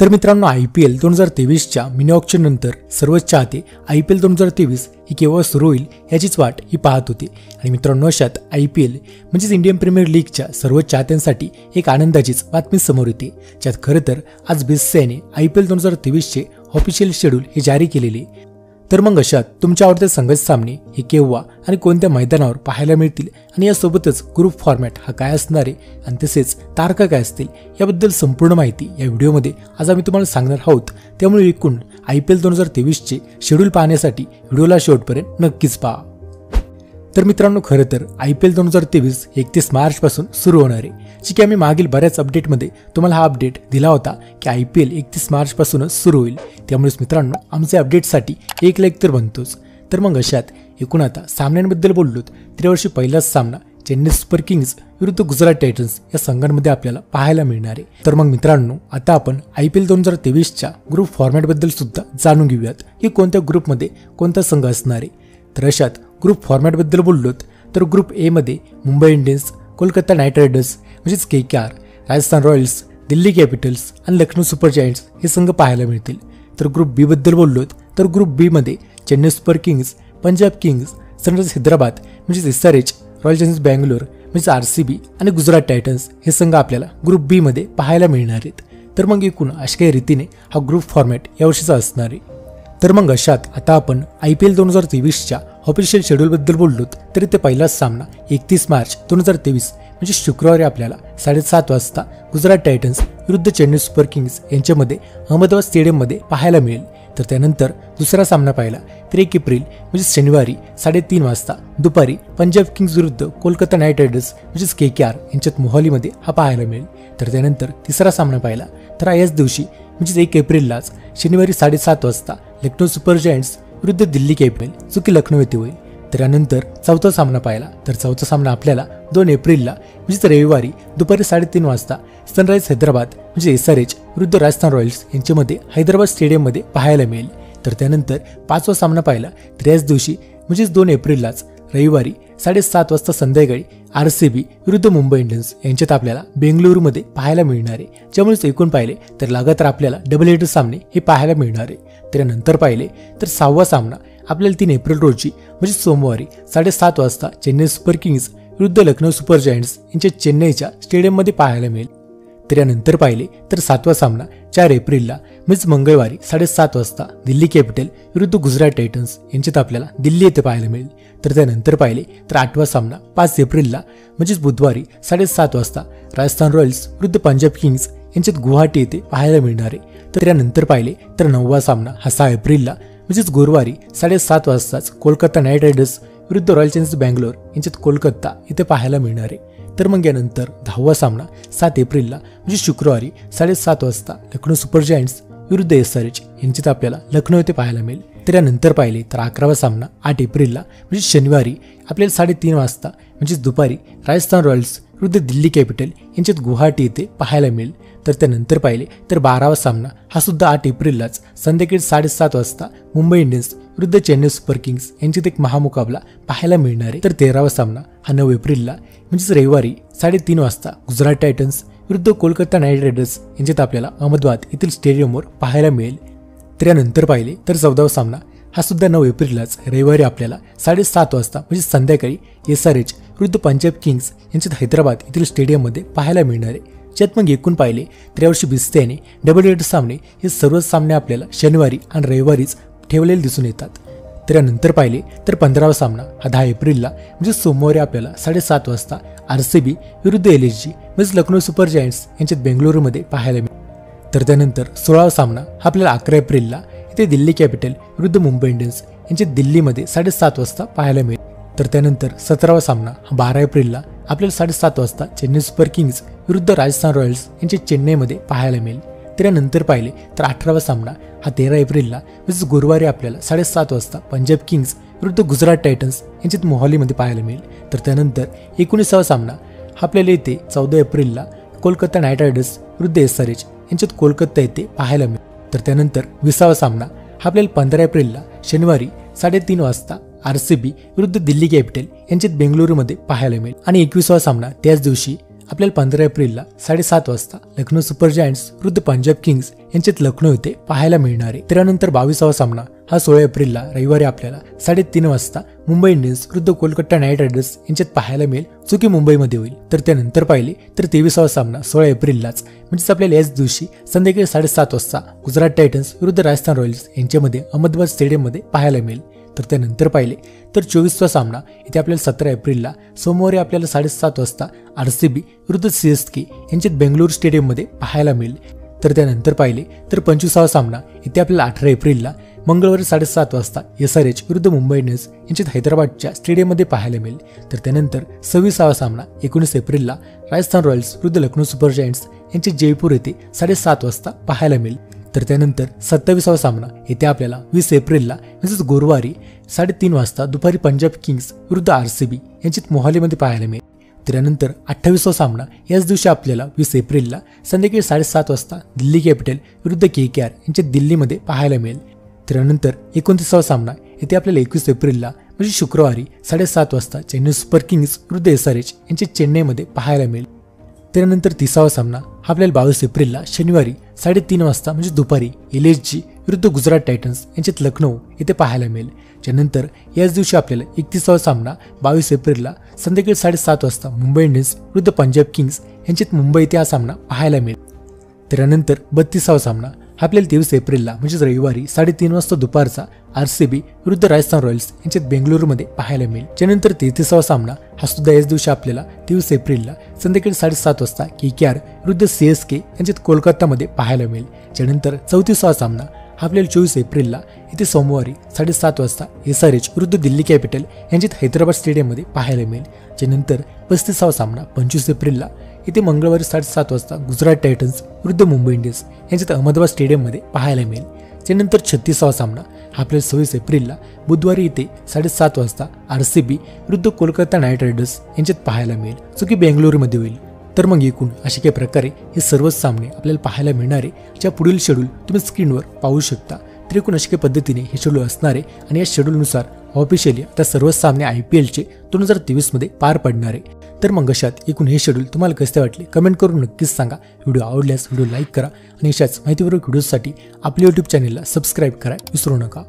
तर मित्रांनो I P L दोन हजार तेवीसच्या मिनी ऑक्शन नंतर सर्वच चाहते आय पी एल दोन हजार तेवीस ही केव्हा सुरू होईल याचीच वाट ही पाहत होती. आणि मित्रांनो अशात आय पी एल म्हणजेच इंडियन प्रीमियर लीगच्या सर्वच चाहत्यांसाठी एक आनंदाचीच बातमी समोर येते. ज्यात खरं तर आज बीसीआयने आय पी एल दोन हजार तेवीसचे ऑफिशियल शेड्यूल हे जारी केलेले तर मग अशात तुमच्या आवडते संघर्ष सामने हे केव्हा आणि कोणत्या मैदानावर पाहायला मिळतील आणि यासोबतच ग्रुप फॉर्मॅट हा काय असणार आहे आणि तसेच तारखा काय असतील याबद्दल संपूर्ण माहिती या व्हिडिओमध्ये आज आम्ही तुम्हाला सांगणार आहोत. त्यामुळे एकूण आय पी एल दोन हजार तेवीसचे शेड्यूल पाहण्यासाठी व्हिडिओला शेवटपर्यंत नक्कीच पहा. तर मित्रांनो खरं तर आय पी एल दोन हजार तेवीस एकतीस मार्चपासून सुरू होणार आहे. जी की आम्ही मागील बऱ्याच अपडेटमध्ये तुम्हाला हा अपडेट दिला होता की आय पी एल एकतीस मार्चपासूनच सुरू होईल. त्यामुळेच मित्रांनो आमच्या अपडेटसाठी एक लाईक तर बनतोच. तर मग अशात एकूण आता सामन्यांबद्दल बोललोत तर यावर्षी पहिलाच सामना चेन्नई सुपर किंग्ज विरुद्ध गुजरात टायटन्स या संघांमध्ये आपल्याला पाहायला मिळणार आहे. तर मग मित्रांनो आता आपण आय पी एल दोन हजार तेवीसच्या ग्रुप फॉर्मॅटबद्दल सुद्धा जाणून घेऊयात की कोणत्या ग्रुपमध्ये कोणता संघ असणार आहे. तर अशात ग्रुप फॉर्मॅटबद्दल बोललोत तर ग्रुप एमध्ये Mumbai Indians Kolkata Knight Riders म्हणजेच K K R Rajasthan Royals Delhi Capitals आणि लखनौ सुपर जायंट्स हे संघ पाहायला मिळतील. तर ग्रुप बीबद्दल बोललोत तर ग्रुप बीमध्ये Chennai Super Kings Punjab Kings Sunrisers Hyderabad म्हणजेच S R H Royal Challengers Bangalore म्हणजेच आर सी बी आणि गुजरात टायटन्स हे संघ आपल्याला ग्रुप बीमध्ये पाहायला मिळणार आहेत. तर मग एकूण अशा काही रीतीने हा ग्रुप फॉर्मॅट यावर्षीचा असणार आहे. तर मग अशात आता आपण आय पी एल दोन हजार तेवीसच्या ऑफिशियल शेड्यूलबद्दल बोललोत तरी ते पहिलाच सामना एकतीस मार्च दोन हजार तेवीस म्हणजे शुक्रवारी आपल्याला साडेसात वाजता गुजरात टायटन्स विरुद्ध चेन्नई सुपर किंग्स यांच्यामध्ये अहमदाबाद स्टेडियममध्ये पाहायला मिळेल. तर त्यानंतर दुसरा सामना पाहिला तर एक एप्रिल म्हणजे शनिवारी साडेतीन वाजता दुपारी पंजाब किंग्स विरुद्ध कोलकाता नाईट रायडर्स म्हणजेच के के आर यांच्यात मोहालीमध्ये हा पाहायला मिळेल. तर त्यानंतर तिसरा सामना पाहिला तर याच दिवशी म्हणजेच एक एप्रिललाच शनिवारी साडेसात वाजता लखनौ सुपर जायंट्स विरुद्ध दिल्ली कॅपिटल जो की लखनौ येथे होईल. त्यानंतर चौथा सामना पाहिला तर चौथा सामना आपल्याला दोन एप्रिलला म्हणजेच रविवारी दुपारी साडेतीन वाजता सनराईज हैदराबाद म्हणजे एस आर एच विरुद्ध राजस्थान रॉयल्स यांच्यामध्ये हैदराबाद स्टेडियममध्ये पाहायला मिळेल. तर त्यानंतर पाचवा सामना पाहिला तर याच दिवशी म्हणजेच दोन एप्रिललाच रविवारी साडेसात वाजता संध्याकाळी आर सी बी विरुद्ध मुंबई इंडियन्स यांच्यात आपल्याला बेंगलुरूमध्ये पाहायला मिळणार आहे. ज्यामुळेच एकूण पाहिले तर लगातार आपल्याला डबल हेडर सामने हे पाहायला मिळणार आहे. त्यानंतर पाहिले तर सहावा सामना आपल्याला तीन एप्रिल रोजी म्हणजे सोमवारी साडेसात वाजता चेन्नई सुपर किंग्ज विरुद्ध लखनौ सुपर जायंट्स यांच्या चेन्नईच्या स्टेडियममध्ये पाहायला मिळेल. तर यानंतर पाहिले तर सातवा सामना चार एप्रिलला म्हणजेच मंगळवारी साडेसात वाजता दिल्ली कॅपिटल विरुद्ध गुजरात टायटन्स यांच्यात आपल्याला दिल्ली येथे पाहायला मिळेल. तर त्यानंतर पाहिले तर आठवा सामना पाच एप्रिलला म्हणजेच बुधवारी साडेसात वाजता राजस्थान रॉयल्स विरुद्ध पंजाब किंग्ज यांच्यात गुवाहाटी येथे पाहायला मिळणार आहे. तर त्यानंतर पाहिले तर नववा सामना हा सहा एप्रिलला म्हणजेच गुरुवारी साडेसात वाजताच कोलकाता नाईट रायडर्स विरुद्ध रॉयल चॅलेंजर्स बँगलोर यांच्यात कोलकाता इथे पाहायला मिळणार आहे. तर मग यानंतर दहावा सामना सात एप्रिलला म्हणजे शुक्रवारी साडेसात वाजता लखनौ सुपर जायंट्स विरुद्ध एस आर एच यांच्यात आपल्याला लखनौ येथे पाहायला मिळेल. तर यानंतर पाहिले तर अकरावा सामना आठ एप्रिलला म्हणजे शनिवारी आपल्याला साडेतीन वाजता म्हणजेच दुपारी राजस्थान रॉयल्स विरुद्ध दिल्ली कॅपिटल यांच्यात गुवाहाटी येथे पाहायला मिळेल. तर त्यानंतर पाहिले तर बारावा सामना हा सुद्धा आठ एप्रिललाच संध्याकाळी साडेसात वाजता मुंबई इंडियन्स विरुद्ध चेन्नई सुपर किंग्स यांच्यात एक महामुकाबला पाहायला मिळणार आहे. तर तेरावा सामना हा नऊ एप्रिलला म्हणजेच रविवारी साडेतीन वाजता गुजरात टायटन्स विरुद्ध कोलकाता नाईट रायडर्स यांच्यात आपल्याला अहमदाबाद येथील स्टेडियमवर पाहायला मिळेल. तर यानंतर पाहिले तर चौदावा सामना हा सुद्धा नऊ एप्रिललाच रविवारी आपल्याला साडेसात वाजता म्हणजे संध्याकाळी एस आर एच विरुद्ध पंजाब किंग्स यांच्यात हैदराबाद येथील स्टेडियममध्ये पाहायला मिळणार आहे. ज्यात मग एकूण पाहिले तर यावर्षी बिस्त्याने डबल एड सामने हे सर्वच सामने आपल्याला शनिवारी आणि रविवारीच ठेवलेले दिसून येतात. तर नंतर पाहिले तर पंधरावा सामना हा दहा एप्रिलला म्हणजे सोमवारी आपल्याला साडेसात वाजता आर सी बी विरुद्ध एल एस जी म्हणजे लखनौ सुपर जायंट्स यांच्यात बेंगळुरूमध्ये पाहायला मिळेल. तर त्यानंतर सोळावा सामना हा आपल्याला अकरा एप्रिलला इथे दिल्ली कॅपिटल विरुद्ध मुंबई इंडियन्स यांच्यात दिल्लीमध्ये साडेसात वाजता पाहायला मिळेल. तर त्यानंतर सतरावा सामना हा बारा एप्रिलला आपल्याला साडेसात वाजता चेन्नई सुपर किंग्ज विरुद्ध राजस्थान रॉयल्स यांचे चेन्नईमध्ये पाहायला मिळेल. त्यानंतर पाहिले तर अठरावा सामना हा तेरा एप्रिलला म्हणजेच गुरुवारी आपल्याला साडेसात वाजता पंजाब किंग्ज विरुद्ध गुजरात टायटन्स यांच्यात मोहालीमध्ये पाहायला मिळेल. तर त्यानंतर एकोणीसावा सामना हा आपल्याला येथे चौदा एप्रिलला कोलकाता नाईट रायडर्स विरुद्ध एस आर एच यांच्यात कोलकाता येथे पाहायला मिळेल. तर त्यानंतर विसावा सामना हा आपल्याला पंधरा एप्रिलला शनिवारी साडेतीन वाजता आर सी बी विरुद्ध दिल्ली कॅपिटल यांच्यात बेंगलुरूमध्ये पाहायला मिळेल. आणि एकविसावा सामना त्याच दिवशी आपल्याला पंधरा एप्रिलला साडेसात वाजता लखनौ सुपर जायंट्स वृद्ध पंजाब किंग्स यांच्यात लखनौ येथे पाहायला मिळणार आहे. त्यानंतर बावीसावा सामना हा सोळा एप्रिलला रविवारी आपल्याला साडेतीन वाजता मुंबई इंडियन्स वृद्ध कोलकाता नाईट रायडर्स यांच्यात पाहायला मिळेल. चुकी मुंबईमध्ये होईल. तर त्यानंतर पाहिले. तर तेवीसावा सामना सोळा एप्रिललाच म्हणजेच आपल्याला याच दिवशी संध्याकाळी साडेसात वाजता गुजरात टायटन्स विरुद्ध राजस्थान रॉयल्स यांच्यामध्ये अहमदाबाद स्टेडियममध्ये पाहायला मिळेल. तर त्यानंतर पाहिले. तर चोवीसवा सामना इथे आपल्याला सतरा एप्रिलला सोमवारी आपल्याला साडेसात वाजता आर सी बी विरुद्ध सी एस के यांच्यात बेंगलोर स्टेडियममध्ये पाहायला मिळेल. तर त्यानंतर पाहिले. तर पंचवीसावा सामना इथे आपल्याला अठरा एप्रिलला मंगळवारी साडेसात वाजता एस आर एच विरुद्ध मुंबई इंडियन्स यांच्यात हैदराबादच्या स्टेडियममध्ये पाहायला मिळेल. तर त्यानंतर सव्वीसावा सामना एकोणीस एप्रिलला राजस्थान रॉयल्स विरुद्ध लखनौ सुपर जायंट्स यांचे जयपूर येथे साडेसात वाजता पाहायला मिळेल. तर त्यानंतर सत्तावीसावा सामना. येथे आपल्याला वीस एप्रिलला म्हणजेच गुरुवारी साडेतीन वाजता दुपारी पंजाब किंग्स विरुद्ध आर सी बी यांच्यात मोहालीमध्ये पाहायला मिळेल. त्यानंतर अठ्ठावीसावा सामना. याच दिवशी आपल्याला वीस एप्रिलला संध्याकाळी साडेसात वाजता दिल्ली कॅपिटल विरुद्ध के के आर यांच्यात दिल्लीमध्ये पाहायला मिळेल. त्यानंतर एकोणतीसावा सामना. येथे आपल्याला एकवीस एप्रिलला म्हणजे शुक्रवारी साडेसात वाजता चेन्नई सुपर किंग्स विरुद्ध एस आर एच यांचे चेन्नईमध्ये पाहायला मिळेल. त्यानंतर तिसावा सामना हा आपल्याला बावीस एप्रिलला शनिवारी साडेतीन वाजता म्हणजे दुपारी एल एस जी विरुद्ध गुजरात टायटन्स यांच्यात लखनौ येथे पाहायला मिळेल. त्यानंतर याच दिवशी आपल्याला एकतीसावा सामना बावीस एप्रिलला संध्याकाळी साडेसात वाजता मुंबई इंडियन्स विरुद्ध पंजाब किंग्स यांच्यात मुंबई येथे हा सामना पाहायला मिळेल. त्यानंतर बत्तीसावा सामना आपल्याला तेवीस एप्रिलला म्हणजेच रविवारी साडेतीन वाजता दुपारचा आर सी बी विरुद्ध राजस्थान रॉयल्स यांच्यात बेंगलुरूमध्ये पाहायला मिळेल. त्यानंतर तेहतीसावा सामना हा सुद्धा याच दिवशी आपल्याला तेवीस एप्रिलला संध्याकाळी साडेसात वाजता के के आर विरुद्ध सी एस के यांच्यात कोलकातामध्ये पाहायला मिळेल. त्यानंतर चौतीसावा सामना हा आपल्याला चोवीस एप्रिलला इथे सोमवारी साडेसात वाजता एस आर एच विरुद्ध दिल्ली कॅपिटल यांच्यात हैदराबाद स्टेडियममध्ये पाहायला मिळेल. त्यानंतर पस्तीसावा सामना पंचवीस एप्रिलला इथे मंगळवारी साडेसात वाजता गुजरात टायटन्स विरुद्ध मुंबई इंडियन्स यांच्यात अहमदाबाद स्टेडियममध्ये पाहायला मिळेल. त्यानंतर छत्तीसावा सामना हा आपल्याला सव्वीस एप्रिलला बुधवारी इथे साडेसात वाजता आर सी बी विरुद्ध कोलकाता नाईट रायडर्स यांच्यात पाहायला मिळेल जो की बेंगलोरमध्ये होईल. तर मग एकूण अशा काही प्रकारे हे सर्वच सामने आपल्याला पाहायला मिळणारे ज्या पुढील शेड्यूल तुम्ही स्क्रीनवर पाहू शकता. तर एकूण अशा काही पद्धतीने हे शेड्यूल असणारे आणि या शेड्यूलनुसार ऑफिशियली आता सर्वच सामने आय पी एलचे दोन हजार तेवीसमध्ये पार पडणारे. तर मग अशात एकूण हे शेड्यूल तुम्हाला कसे वाटले? कमेंट करून नक्कीच सांगा. व्हिडिओ आवडल्यास व्हिडिओ लाईक करा आणि अशाच माहितीपूर्वक व्हिडिओसाठी आपल्या यूट्यूब चॅनलला सबस्क्राईब करा. विसरू नका.